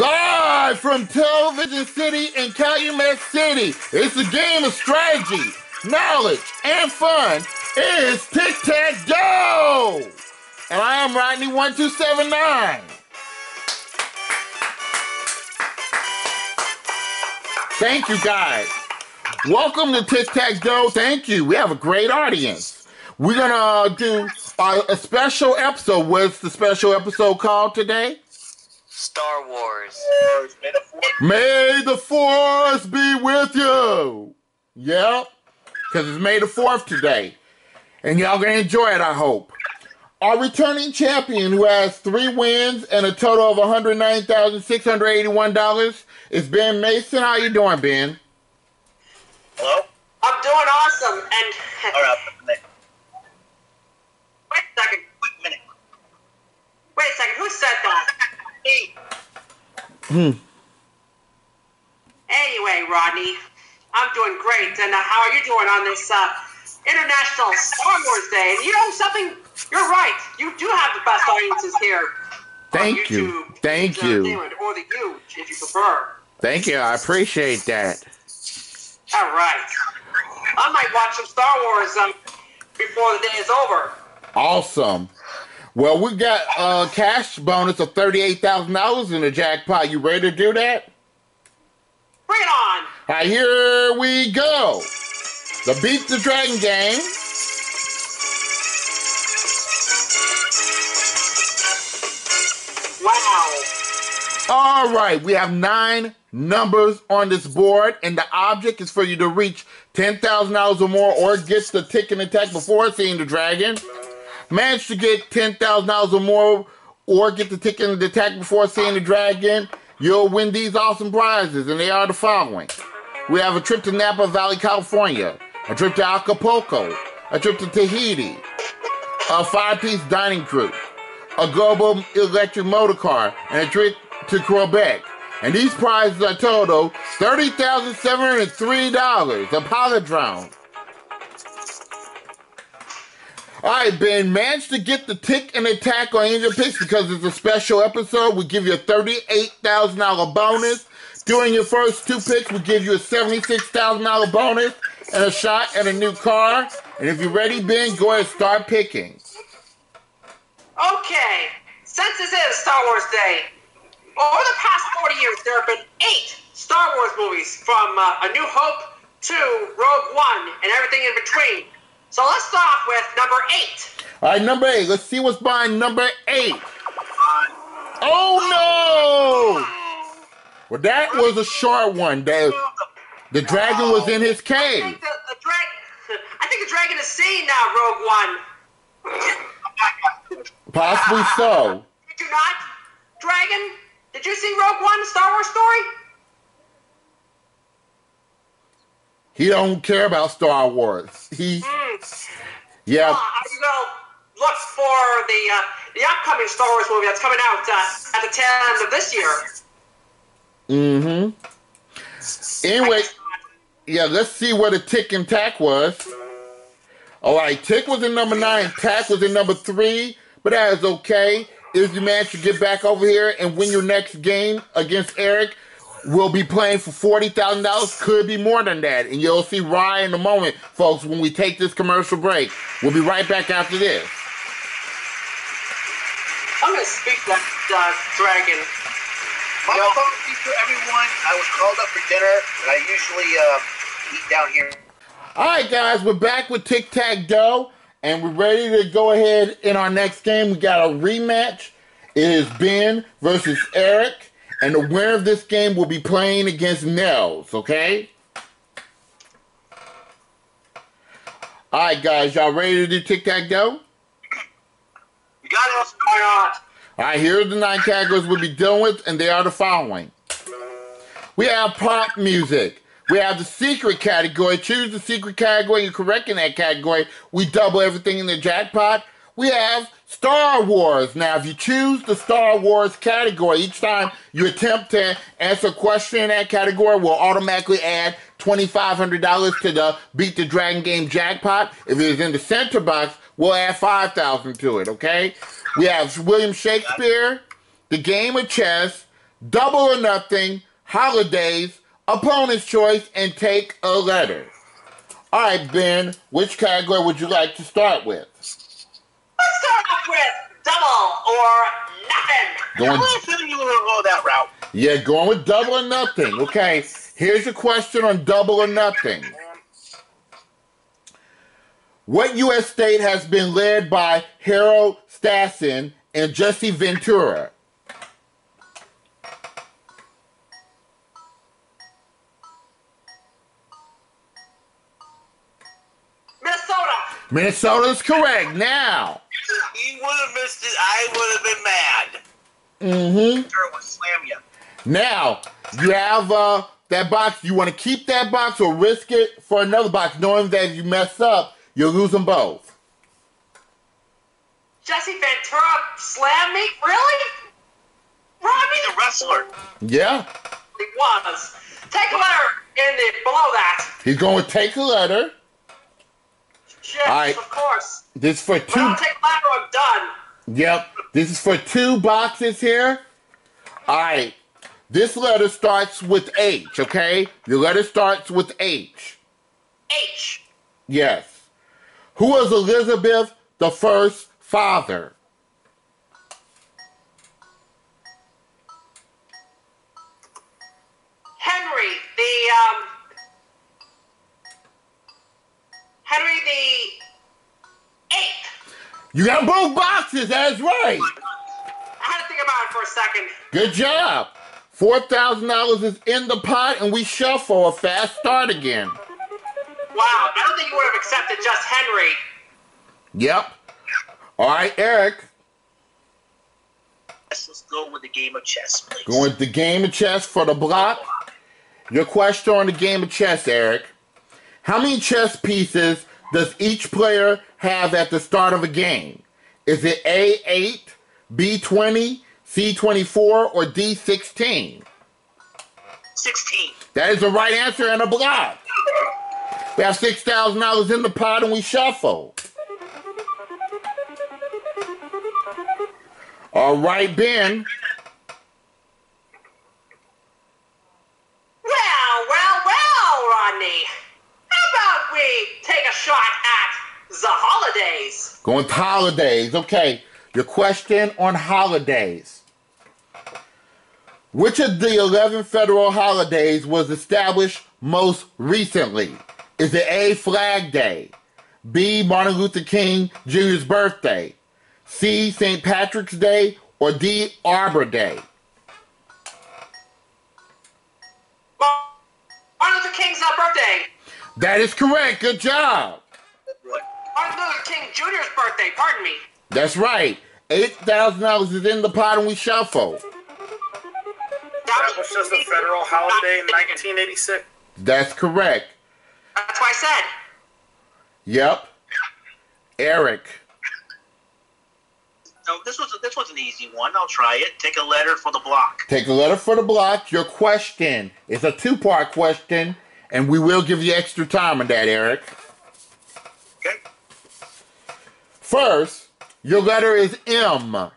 Live from Television City in Calumet City, it's a game of strategy, knowledge, and fun. It's Tic Tac Dough! And I am Rodney1279. Thank you guys. Welcome to Tic Tac Dough. Thank you. We have a great audience. We're gonna do a, a special episode. What's the special episode called today? Star Wars. May the force be with you. Yep, because it's May the 4th today. And y'all gonna enjoy it, I hope. Our returning champion, who has three wins and a total of $109,681, is Ben Mason. How you doing, Ben? Hello? I'm doing awesome, and All right, wait wait a second. a minute. Wait a second. Who said that? Hey, Anyway, Rodney, I'm doing great, and uh, how are you doing on this uh, International Star Wars Day? And you know something? You're right. You do have the best audiences here. Thank you. YouTube, Thank you. Entertainment, Or the huge, if you prefer. Thank you. I appreciate that. All right. I might watch some Star Wars um, before the day is over. Awesome. Well, we got a cash bonus of $38,000 in the jackpot. You ready to do that? Bring it on. All right, here we go. The Beat the Dragon game. Wow. All right, we have nine numbers on this board, and the object is for you to reach $10,000 or more or get the tick and attack before seeing the dragon. Manage to get $10,000 or more or get the tick and attack before seeing the dragon, you'll win these awesome prizes, and they are the following. We have a trip to Napa Valley, California, a trip to Acapulco, a trip to Tahiti, a five-piece dining crew, a global electric motor car, and a trip to Quebec. And these prizes are total $30,703, a pilot drone. All right, Ben, managed to get the tick and attack on Angel Picks because it's a special episode. We give you a $38,000 bonus. During your first two picks, we give you a $76,000 bonus and a shot at a new car. And if you're ready, Ben, go ahead and start picking. Okay, since this is Star Wars Day, over the past 40 years, there have been eight Star Wars movies from uh, A New Hope to Rogue One and everything in between. So let's start with number eight. All right, number eight. Let's see what's behind number eight. Oh no! Well, that was a short one. The, the dragon was in his I cave. think the, the dragon. I think the dragon is seen now, Rogue One. Possibly so. Did you not, Dragon? Did you see Rogue One, Star Wars story? He don't care about Star Wars. He, Hmm. yeah, are you gonna look for the uh, the upcoming Star Wars movie that's coming out uh, at the tail end of this year? mm-hmm. Anyway, yeah, let's see what the tick and tack was. All right, tick was in number nine, tack was in number three, but that is okay. If you manage to get back over here and win your next game against Eric, we'll be playing for forty thousand dollars. Could be more than that, and you'll see why in a moment, folks. When we take this commercial break, we'll be right back after this. I'm gonna speak that uh, dragon. My apologies to everyone. I was called up for dinner, and I usually uh, eat down here. All right, guys, we're back with Tic Tac Dough, and we're ready to go ahead in our next game. We got a rematch. It is Ben versus Eric, and the winner of this game will be playing against Nels, okay? All right, guys, y'all ready to do Tic Tac Dough? You got it. What's going on? All right, here are the nine categories we'll be dealing with, and they are the following. We have pop music. We have the secret category. Choose the secret category. You're correct in that category. We double everything in the jackpot. We have Star Wars. Now, if you choose the Star Wars category, each time you attempt to answer a question in that category, we'll automatically add $2,500 to the Beat the Dragon Game jackpot. If it is in the center box, we'll add 5000 to it, okay? We have William Shakespeare, The Game of Chess, double or nothing, holidays, opponent's choice, and take a letter. All right, Ben, which category would you like to start with? Start off with double or nothing. I Going, feeling you to go that route. yeah, going with double or nothing. Okay, here's your question on double or nothing. What U.S. state has been led by Harold Stassen and Jesse Ventura? Minnesota. Minnesota is correct. Now, He would have missed it. I would have been mad. mm-hmm. Sure would slam you. Now you have uh, that box. You want to keep that box or risk it for another box, knowing that if you mess up, you'll lose them both. Jesse Ventura slammed me? Really? He's Rodney? a wrestler. Yeah, He was. Take a letter in the below that. he's going to take a letter. All right. of course. This is for two. don't take letter, I'm done. Yep, this is for two boxes here. All right, this letter starts with H. Okay, your letter starts with H. H. Yes. Who was Elizabeth the first father? Henry, the, um, Henry the Eighth. You got both boxes. That's right. I had to think about it for a second. Good job. Four thousand dollars is in the pot, and we shuffle a fast start again. Wow, I don't think you would have accepted just Henry. Yep. All right, Eric. Let's go with the game of chess, please. Going with the game of chess for the block. Your question on the game of chess, Eric. How many chess pieces does each player have at the start of a game? Is it A8, B20, C24, or D16? 16. That is the right answer and a block. We have $6,000 in the pot and we shuffle. All right, Ben. Well, well, well, Rodney. How about we take a shot at the holidays? Going to holidays. Okay, your question on holidays. Which of the 11 federal holidays was established most recently? Is it A, Flag Day, B, Martin Luther King Jr.'s birthday, C, St. Patrick's Day, or D, Arbor Day? Martin Luther King's birthday. That is correct. Good job. What? Martin Luther King Jr.'s birthday, pardon me. That's right. $8,000 is in the pot and we shuffle. That was just a federal holiday in 1986. That's correct. That's why I said. Yep. Eric. No, this was this was an easy one. I'll try it. Take a letter for the block. Take a letter for the block. Your question is a two part question, and we will give you extra time on that, Eric. Okay. First, your letter is M.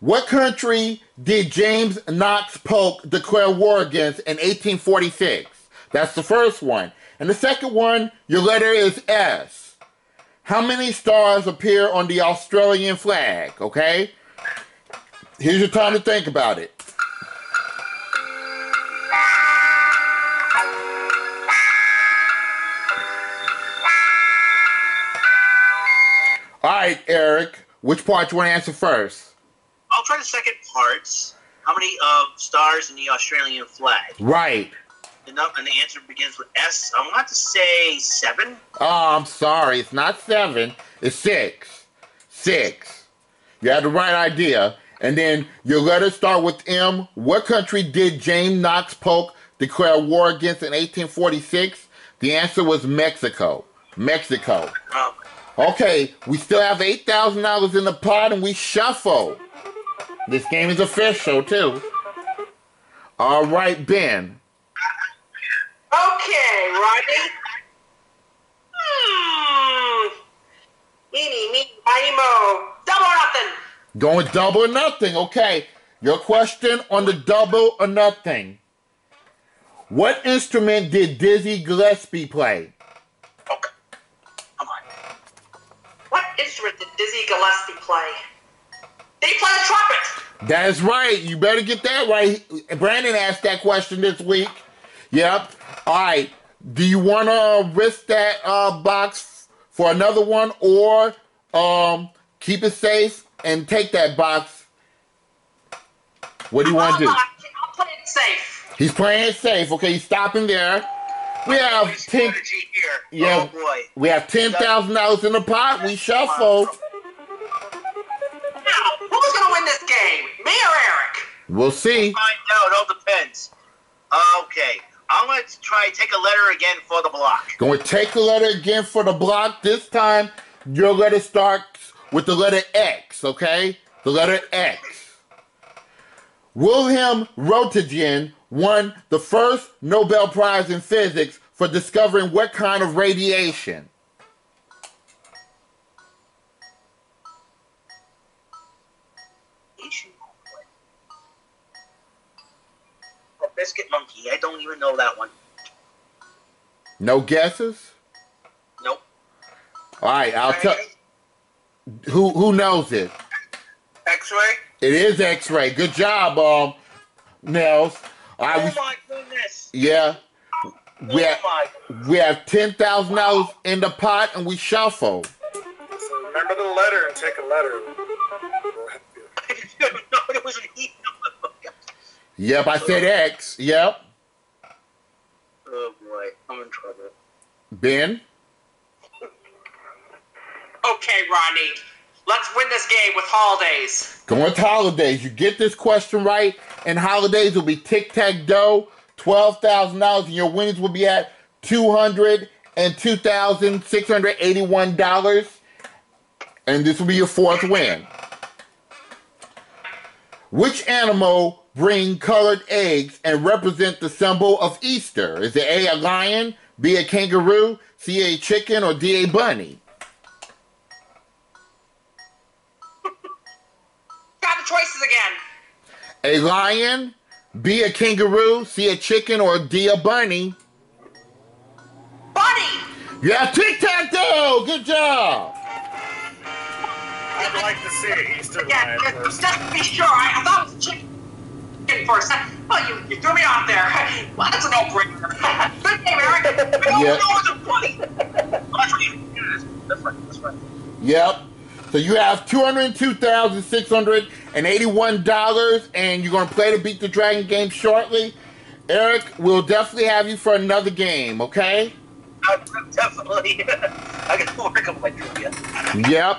What country did James Knox Polk declare war against in 1846? That's the first one. And the second one, your letter is S. How many stars appear on the Australian flag? Okay? Here's your time to think about it. All right, Eric. Which part do you want to answer first? I'll try the second part. How many uh, stars in the Australian flag? Right. And the, and the answer begins with S. I'm want to say seven. Oh, I'm sorry. It's not seven. It's six. Six. You had the right idea. And then your letters start with M. What country did James Knox Polk declare war against in 1846? The answer was Mexico. Mexico. Um, Okay, we still have $8,000 in the pot and we shuffle. This game is official, too. All right, Ben. Okay, Rodney. Hmm. Eeny, meeny, miny, mo. Double or nothing. Going double or nothing. Okay. Your question on the double or nothing. What instrument did Dizzy Gillespie play? Okay. Come on. What instrument did Dizzy Gillespie play? He play the trumpet? That is right. You better get that right. Brandon asked that question this week. Yep. All right. Do you want to risk that uh, box for another one, or um, keep it safe and take that box? What do you want to do? I'll, I'll play it safe. He's playing it safe. Okay, he's stopping there. We have ten. here. Yeah. Oh boy. We have ten thousand dollars in the pot. We shuffle. Now, who's to win this game? Me or Eric? We'll see. Find out. It all depends. Okay. I'm going to try take a letter again for the block. Going to take a letter again for the block. This time, your letter starts with the letter X, okay? The letter X. Wilhelm Roentgen won the first Nobel Prize in Physics for discovering what kind of radiation? Biscuit Monkey. I don't even know that one. No guesses? Nope. All right, I'll tell. Who who knows it? X-ray. It is X-ray. Good job, um, Nels. Oh my goodness. yeah. We have, Oh we have ten thousand dollars in the pot, and we shuffle. So remember the letter and take a letter. We'll help you. I didn't know it was an. Yep, I said X. Yep, Oh boy, I'm in trouble. Ben. Okay, Rodney. Let's win this game with holidays. Going with holidays. You get this question right, and holidays will be tic tac thousand dollars, and your winnings will be at two hundred and two thousand six hundred eighty-one dollars. And this will be your fourth win. Which animal bring colored eggs and represent the symbol of Easter? Is it A, a lion, B, a kangaroo, C, a chicken, or D, a bunny? Got the choices again. A lion, B, a kangaroo, C, a chicken, or D, a bunny? Bunny! Yeah, tic tac toe. Good job. I'd like to see an Easter Yeah, lion just, first. just to be sure, I, I thought it was chicken for a second. Well, you, you threw me off there. Well, that's a no-brainer. Good game, Eric. Yeah. No, it's a bunny. That's right. That's right. That's right. Yep. So you have two hundred two thousand six hundred and eighty-one dollars, and you're gonna play the Beat the Dragon game shortly. Eric, we'll definitely have you for another game. Okay? Uh, definitely. I can work on my trivia. Yep.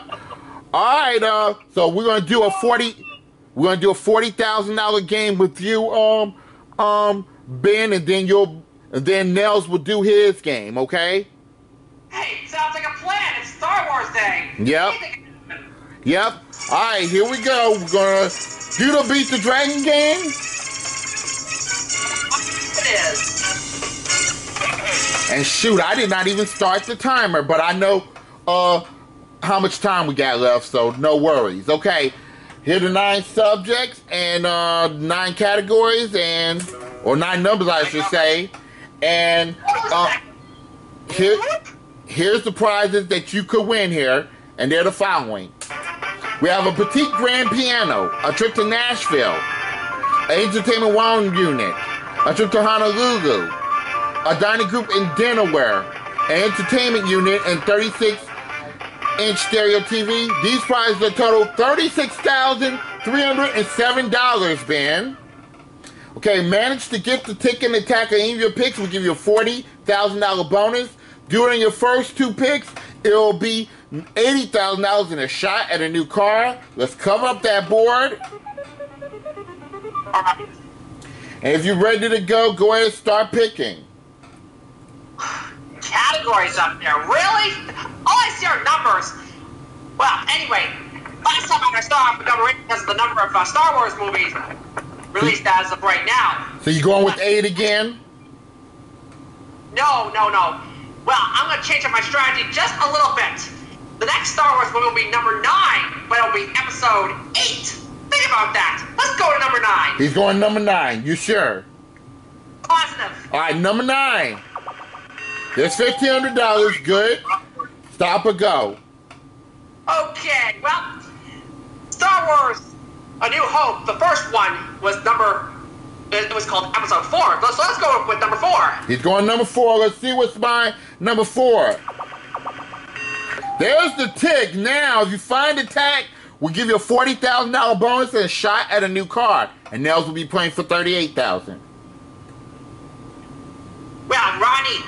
All right. Uh, so we're gonna do a forty. We're gonna do a forty thousand dollar game with you, um, um, Ben, and then you'll, and then Nels will do his game. Okay? Hey, sounds like a plan. It's Star Wars Day. Yep. Yep. All right. Here we go. We're gonna do the Beat the Dragon game. And shoot, I did not even start the timer, but I know uh how much time we got left, so no worries. Okay. Here are the nine subjects and uh nine categories and or nine numbers I should say. And uh here here's the prizes that you could win here, and they're the following. We have a petite grand piano, a trip to Nashville, an entertainment wine unit, a trip to Honolulu, a dining group in dinnerware, an entertainment unit, and 36 inch stereo TV. These prizes are total $36,307, Ben. Okay, manage to get the ticket and attack of any of your picks. We'll give you a $40,000 bonus. During your first two picks, it'll be $80,000 in a shot at a new car. Let's cover up that board. And if you're ready to go, go ahead and start picking. Categories up there. Really? All I see are numbers. Well, anyway, last time I off with number eight because of the number of uh, Star Wars movies released as of right now. So you're going with eight again? No, no, no. Well, I'm going to change up my strategy just a little bit. The next Star Wars movie will be number nine, but it'll be episode eight. Think about that. Let's go to number nine. He's going number nine. You sure? Positive. All right, number nine. There's fifteen hundred dollars. Good. Stop or go. Okay, well, Star Wars: A New Hope. The first one was number. It was called Episode Four. So let's go with number four. He's going number four. Let's see what's my number four. There's the tick. Now, if you find the tag, we'll give you a forty thousand dollar bonus and a shot at a new card. And Nels will be playing for thirty-eight thousand. Well, Ronnie,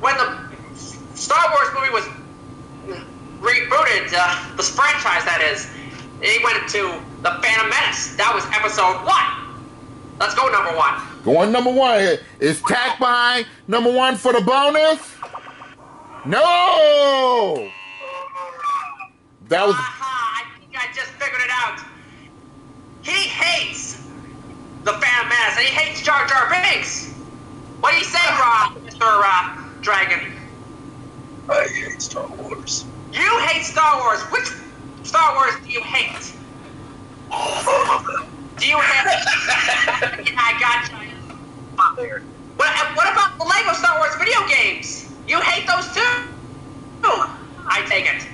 when the Star Wars movie was rebooted, uh, this franchise that is, it went to the Phantom Menace. That was Episode One. Let's go number one. Going number one. Is tack behind number one for the bonus? No. That was Aha, I think I just figured it out. He hates the Phantom Menace, and he hates Jar Jar Binks. What do you say, Rob, Mr. Uh, Dragon? I hate Star Wars. You hate Star Wars. Which Star Wars do you hate? All of them. Do you hate? yeah, I got you. What, what about the Lego Star Wars video games? You hate those too? I take it.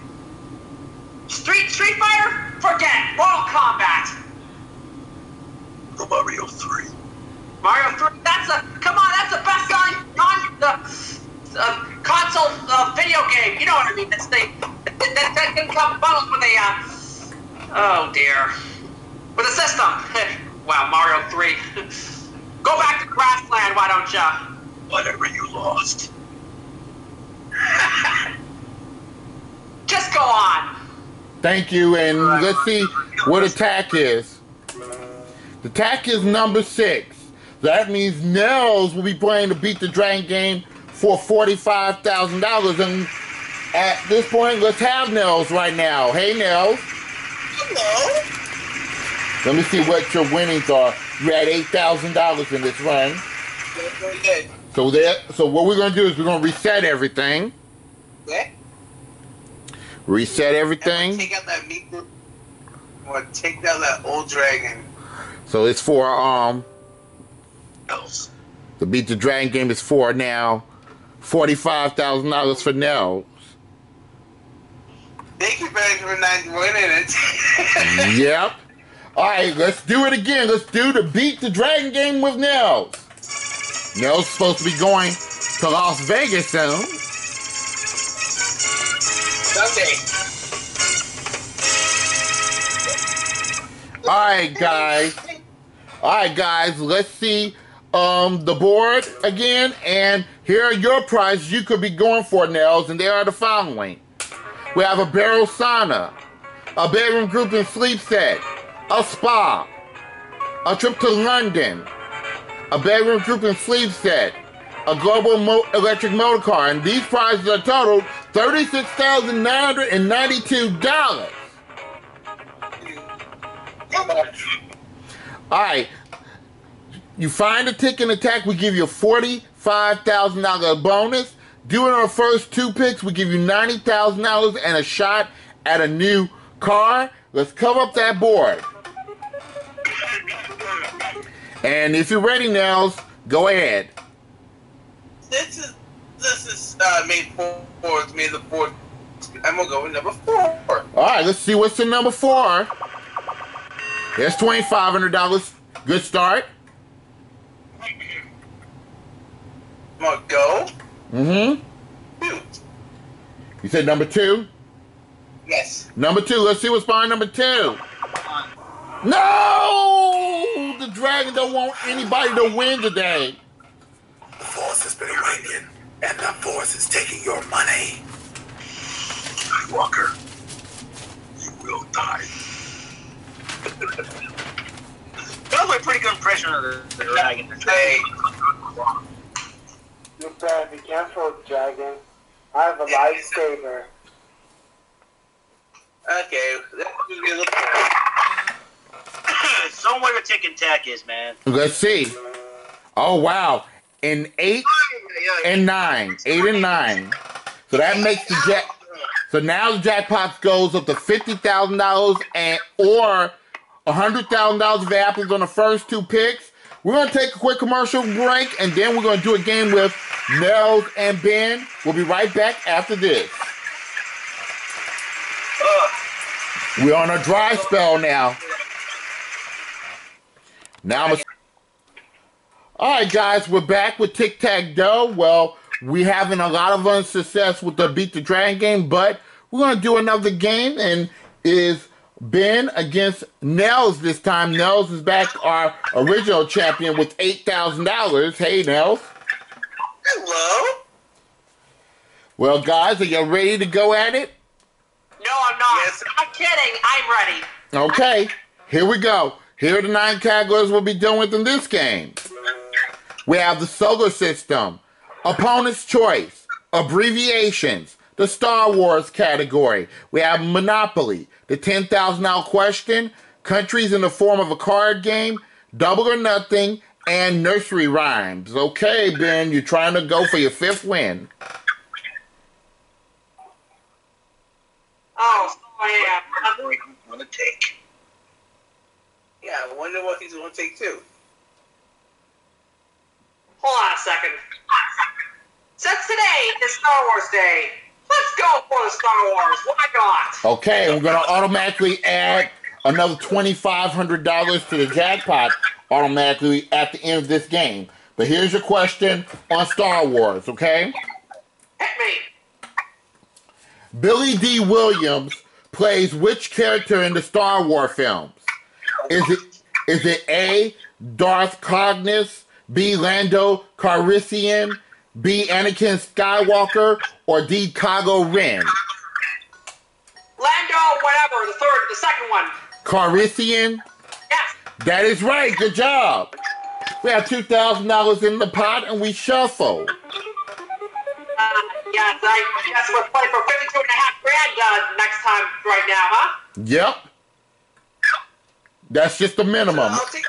Street Street Fighter? Forget it. Mortal Kombat. The Mario 3. Mario 3, that's a, come on, that's the best selling con, uh, uh, console uh, video game. You know what I mean? That's the, that, that, that didn't come bundled with a, uh, oh dear, with a system. wow, Mario 3. Go back to Grassland, why don't ya? Whatever you lost. Just go on. Thank you, and let's see what attack is. The attack is number six. That means Nels will be playing to beat the Dragon game for forty-five thousand dollars. And at this point, let's have Nels right now. Hey, Nels. Hello. Let me see what your winnings are. You had eight thousand dollars in this run. So there. So what we're gonna do is we're gonna reset everything. Okay. Reset everything. Take out that meat. Or take down that old dragon. So it's for um Else. the beat the Dragon game is for now forty-five thousand dollars for Nels. Thank you very for not winning it. yep. All right, let's do it again. Let's do the beat the Dragon game with Nels. Nels supposed to be going to Las Vegas soon. Sunday. All right, guys. All right, guys. Let's see um, the board again, and here are your prizes you could be going for, Nels, and they are the following: we have a barrel sauna, a bedroom group and sleep set, a spa, a trip to London, a bedroom group and sleep set, a global mo- electric motor car, and these prizes are totaled thirty-six thousand nine hundred and ninety-two dollars. All right. You find a tick and attack, we give you a forty-five thousand dollar bonus. Doing our first two picks, we give you ninety thousand dollars and a shot at a new car. Let's cover up that board. And if you're ready, Nels, go ahead. This is this is uh, May fourth. May the fourth. I'm gonna go with number four. All right, let's see what's in number four. There's twenty-five hundred dollars. Good start. I'm gonna go. Mm-hmm. Two. You said number two. Yes. Number two. Let's see what's behind number two. No! The dragon don't want anybody to win today. The force has been awakened, and the force is taking your money. Walker, you will die. That was a pretty good impression of the, the dragon. Hey. You better be careful, dragon. I have a lightsaber. Okay. Let's do a little- Somewhere the tick and tack is, man. Let's see. Oh wow. In eight and nine. Eight and nine. So that makes the jack so now the jackpot goes up to fifty thousand dollars and or $100,000 of apples on the first two picks. We're to take a quick commercial break and then we're to do a game with Nels and Ben. We'll be right back after this. We're on a dry spell now. Now I'm. All right, guys, we're back with Tic Tac Dough. Well, we're having a lot of unsuccess with the Beat the Dragon game, but we're going to do another game, and is Ben against Nels this time. Nels is back, our original champion, with $8,000. Hey, Nels. Hello? Well, guys, are you ready to go at it? No, I'm not. Yes. I'm kidding. I'm ready. Okay, here we go. Here are the nine categories we'll be dealing with in this game. We have the solar system, opponent's choice, abbreviations, the Star Wars category. We have Monopoly, the $10,000 question, countries in the form of a card game, double or nothing, and nursery rhymes. Okay, Ben, you're trying to go for your fifth win. Oh, so I am. I'm gonna take. Yeah, I wonder what he's gonna take too. Hold on a second. Since today is Star Wars Day, let's go for the Star Wars. Why not? Okay, we're going to automatically add another $2,500 to the jackpot automatically at the end of this game. But here's your question on Star Wars, okay? Hit me. Billy Dee Williams plays which character in the Star Wars films? Is it is it A. Darth Cognis, B. Lando Calrissian, B. Anakin Skywalker, or D. Kylo Ren? Lando, whatever. The third, the second one. Calrissian? Yes. That is right. Good job. We have two thousand dollars in the pot, and we shuffle. Uh, yes, I guess we're playing for fifty-two and a half grand uh, next time right now, huh? Yep. That's just the minimum. I'll take.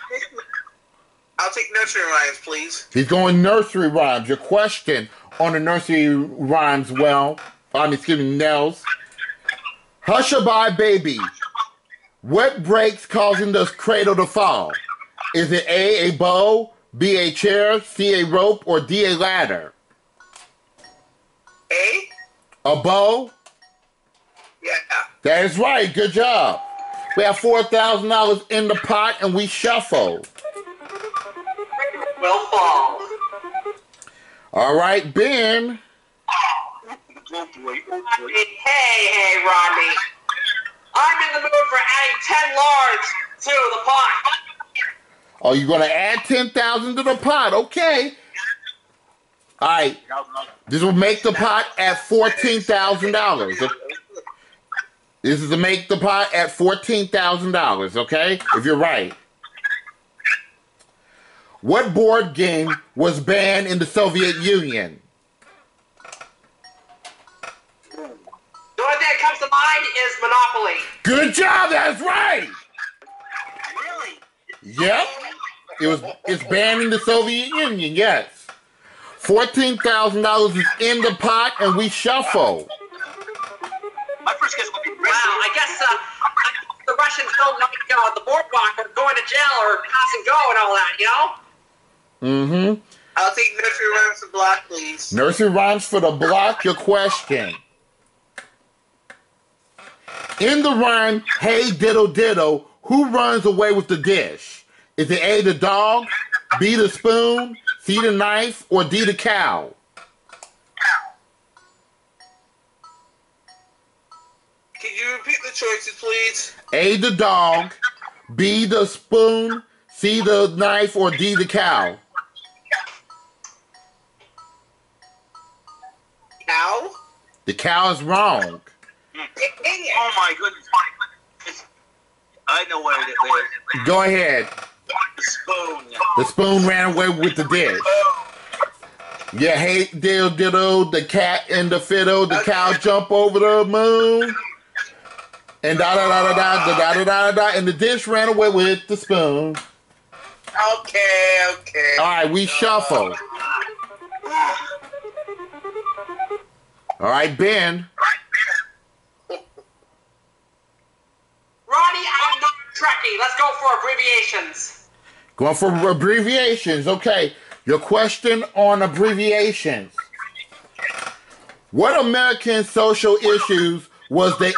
I'll take nursery rhymes, please. He's going nursery rhymes. Your question on the nursery rhymes, well, I mean, excuse me, Nels. Hushabye baby. What breaks causing the cradle to fall? Is it A, a bow, B, a chair, C, a rope, or D, a ladder? A? A bow? Yeah. That is right. Good job. We have $4,000 in the pot and we shuffle. Will fall. All right, Ben. Oh boy. Oh boy. Hey, hey, Rodney. I'm in the mood for adding ten large to the pot. Oh, you're going to add 10000 to the pot. Okay. All right. This will make the pot at $14,000. This is to make the pot at $14,000, okay? If you're right. What board game was banned in the Soviet Union? The only thing that comes to mind is Monopoly. Good job, that's right. Really? Yep. It was it's banned in the Soviet Union, yes. Fourteen thousand dollars is in the pot and we shuffle. My first guess would be Wow, I guess uh, the Russians don't know you know, the boardwalk or going to jail or pass and go and all that, you know? Mm-hmm. I'll take nursery rhymes and block, please. Nursery rhymes for the block your question. In the rhyme, hey diddle diddle, who runs away with the dish? Is it A the dog, B the spoon, C the knife, or D the cow? Can you repeat the choices, please? A the dog, B the spoon, C the knife, or D the? Cow? The cow is wrong. Oh my goodness. It's- I know what it is. Go ahead. The spoon. The spoon ran away with the dish. Yeah, hey dill diddle, the cat and the fiddle, the cow jump over the moon. And da da da da da da da da da da and the dish ran away with the spoon. Okay, okay. Alright, we shuffle. Oh Alright, Ben. Ronnie, I'm not Trekkie. Let's go for abbreviations. Going for abbreviations. Okay. Your question on abbreviations. What American social issues was the.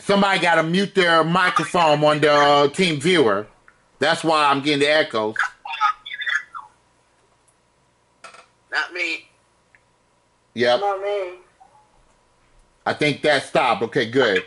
Somebody got to mute their microphone on their uh, TeamViewer. That's why I'm getting the echoes. Not me. Yep. Not me. I think that stopped. Okay, good.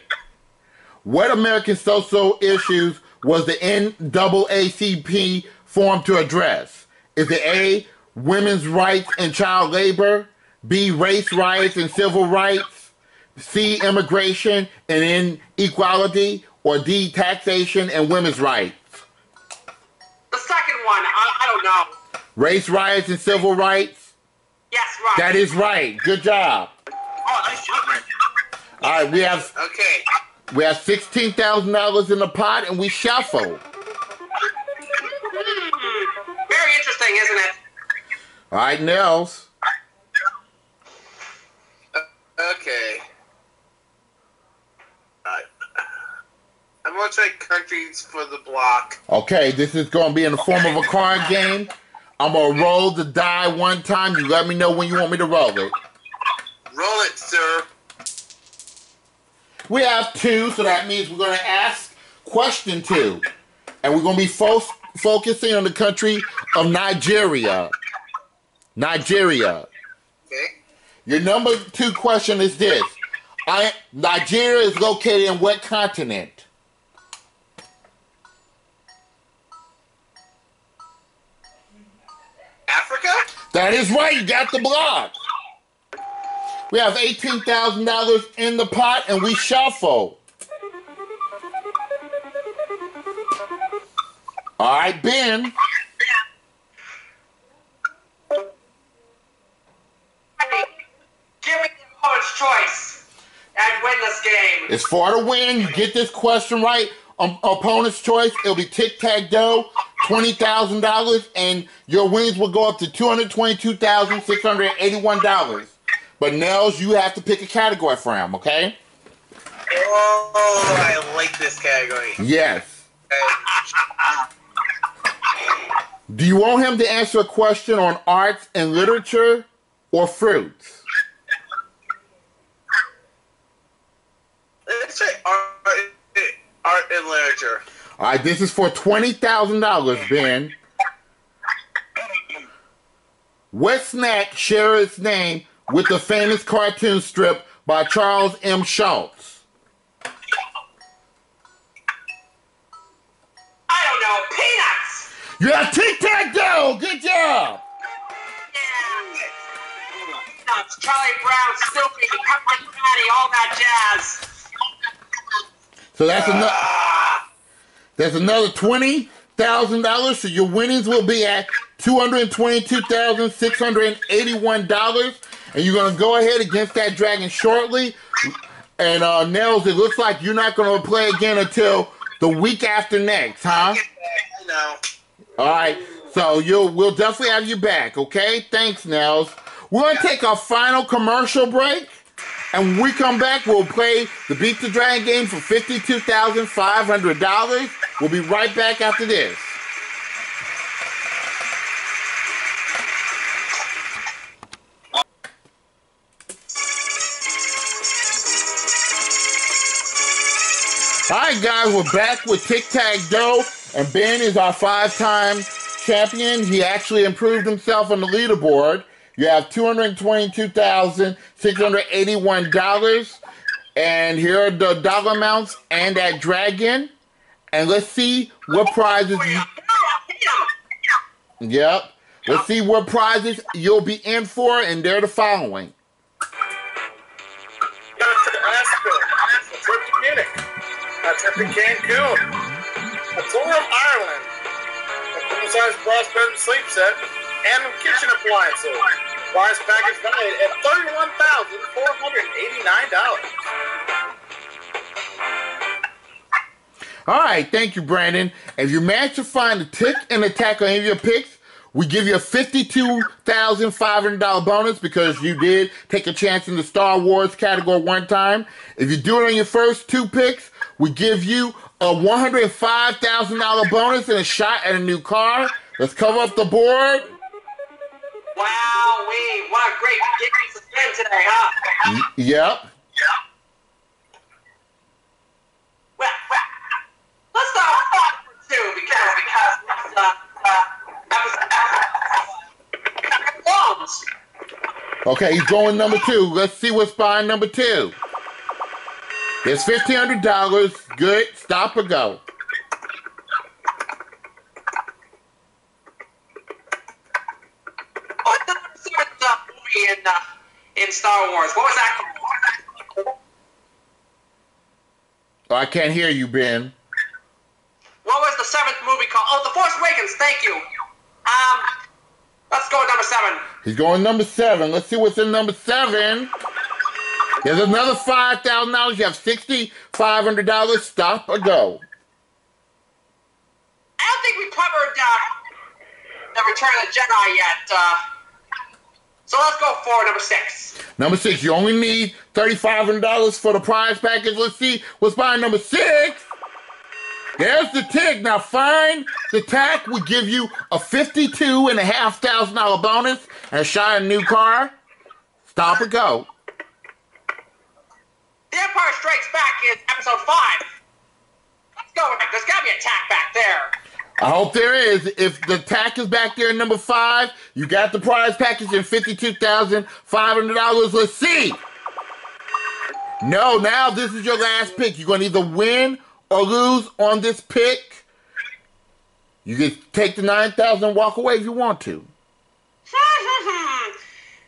What American social issues was the NAACP formed to address? Is it A, women's rights and child labor? B, race riots and civil rights? C, immigration and inequality? Or D, taxation and women's rights? The second one, I, I don't know. Race riots and civil rights? Yes, right. That is right. Good job. Oh, nice job. All right, we have Okay. we have sixteen thousand dollars in the pot, and we shuffle. Hmm. Very interesting, isn't it? All right, Nels. Okay. Alright. I'm gonna take countries for the block. Okay, this is going to be in the form of a card game. I'm gonna roll the die one time. You let me know when you want me to roll it. Roll it, sir. We have two, so that means we're gonna ask question two, and we're gonna be fo- focusing on the country of Nigeria. Nigeria. Okay. Your number two question is this: I, Nigeria is located in what continent? Africa? That is right. You got the block. We have eighteen thousand dollars in the pot, and we shuffle. All right, Ben. Give me the opponent's choice and win this game. It's for the win. You get this question right. Um, opponent's choice. It'll be tic tac toe. Twenty thousand dollars, and your wins will go up to two hundred twenty-two thousand six hundred eighty-one dollars. But Nels, you have to pick a category for him. Okay? Oh, I like this category. Yes. Do you want him to answer a question on arts and literature or fruits? Let's say art, art and literature. All right, this is for twenty thousand dollars, Ben. What snack shares its name with the famous cartoon strip by Charles M. Schulz? I don't know. Peanuts. You have tic tac toe. Good job. Yeah. Peanuts. Charlie Brown, Snoopy, Pepper Patty, all that jazz. So that's another. That's another twenty thousand dollars. So your winnings will be at two hundred twenty-two thousand six hundred eighty-one dollars, and you're gonna go ahead against that dragon shortly. And uh, Nels, it looks like you're not gonna play again until the week after next, huh? I know. All right. So you'll we'll definitely have you back. Okay. Thanks, Nels. We're gonna take our final commercial break. And when we come back, we'll play the Beat the Dragon game for $52,500. We'll be right back after this. Right, guys, we're back with Tic Tac Dough, and Ben is our five-time champion. He actually improved himself on the leaderboard. You have two hundred twenty-two thousand six hundred eighty-one dollars, and here are the dollar amounts and that dragon. And let's see what prizes. You, yep. Let's see what prizes you'll be in for, and they're the following. To Munich, a trip to Cancun, a tour of Ireland, a full-size brass bed and sleep set, and kitchen appliances. Prize package valued at thirty-one thousand four hundred eighty-nine dollars. All right, thank you, Brandon. If you manage to find a tick and attack on any of your picks, we give you a fifty-two thousand five hundred dollar bonus because you did take a chance in the Star Wars category one time. If you do it on your first two picks, we give you a $105,000 bonus and a shot at a new car. Let's cover up the board. Wow, we what a great beginning to spin today, huh? Y- Yep. Well, well, let's start with number two because because uh, uh, episode belongs. Okay, he's going number two. Let's see what's behind number two. It's $1,500. Good. Stop or go. What's the seventh movie in uh, in Star Wars? What was that? called? Oh, I can't hear you, Ben. What was the seventh movie called? Oh, The Force Awakens. Thank you. Um, let's go with number seven. He's going number seven. Let's see what's in number seven. There's another $5,000. You have $6,500. Stop or go. I don't think we covered uh, the Return of the Jedi yet. Uh, so let's go for number six. Number six, you only need $3,500 for the prize package. Let's see what's behind number six. There's the tick. Now find the tack. We give you a fifty-two and a half thousand dollar bonus and a a new car. Stop or go. The Empire Strikes Back is episode five. Let's go. There's got to be a tack back there. I hope there is. If the tack is back there in number five, you got the prize package and fifty-two thousand five hundred dollars. Let's see. No, now this is your last pick. You're gonna either win or lose on this pick. You can take the nine thousand and walk away if you want to.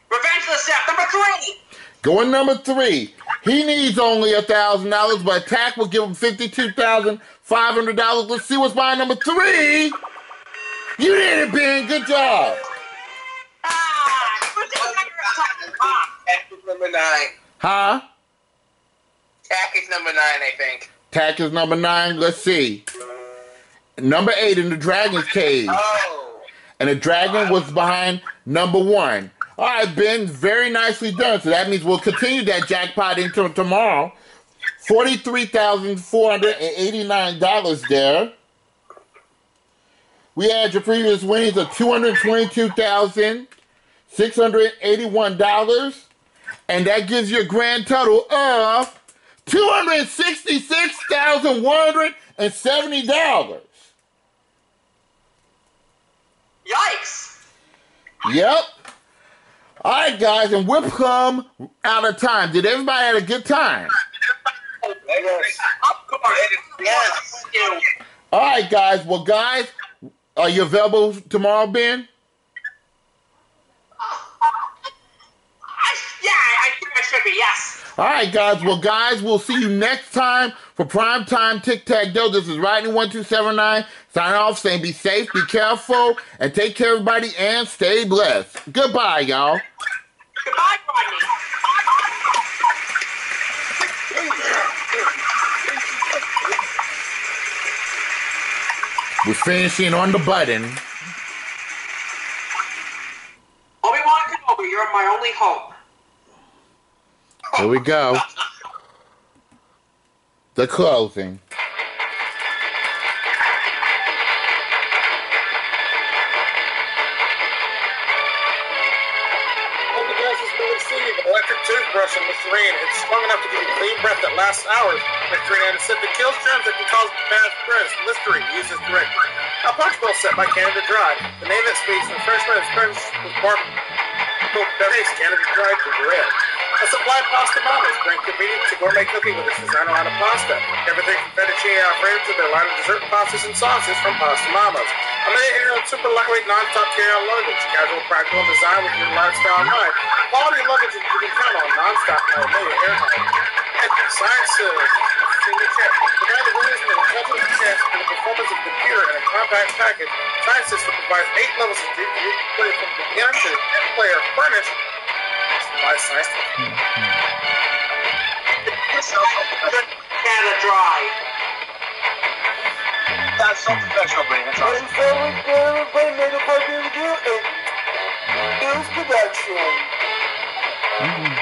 Revenge of the Sith, number three. Going number three. He needs only a thousand dollars, but attack will give him fifty-two thousand five hundred dollars. Let's see what's behind number three. You did it, Ben. Good job. Who's the winner of Titan? Tack is number nine. Huh? Tack is number nine, I think. Tack is number nine. Let's see. Number eight in the Dragon's Cage. Oh. And the dragon was behind number one. All right, Ben, very nicely done. So that means we'll continue that jackpot into tomorrow. $43,489 there. We had your previous winnings of $222,681. And that gives you a grand total of $266,170. yikes. Yep. All right, guys, and we're come out of time. Did everybody have a good time? Yes. Yes. All right, guys. Well, guys, are you available tomorrow, Ben? Yeah, I think I should be, yes. All right, guys. Well, guys, we'll see you next time for Prime Time Tic Tac Dough. This is Rodney1279. Sign off saying be safe, be careful, and take care, everybody, and stay blessed. Goodbye, y'all. Goodbye, Rodney. We're finishing on the button. Obi-Wan Kenobi, you're my only hope. Here we go. The closing. Electric toothbrush and Listerine. It's strong enough to give you clean breath that lasts hours. Listerine antiseptic kills germs that can cause bad breath. Listerine uses directly. A punch bowl set by Canada Dry. The name that speaks from freshman is French with barb beverage Canada Dry ginger ale. A supply of pasta mamas bring convenience to gourmet cooking with a design of pasta. Everything from fettuccine alfredo to their line of dessert pastas and sauces from Pasta Mamas. A million air super lightweight non-stop carry-on luggage, casual practical design with your lifestyle in mind. Quality luggage that you can count on non-stop by a million air Science says, in the chat, provide the winners with an ultimate chance for the performance of the computer in a compact package. Science system provides eight levels of GPU play from beginner to end player furnished by science. Hmm, hmm. Canada Dry. That's so professional, Brady. That's And awesome. so we everybody made a fucking deal. And here's production. Mm.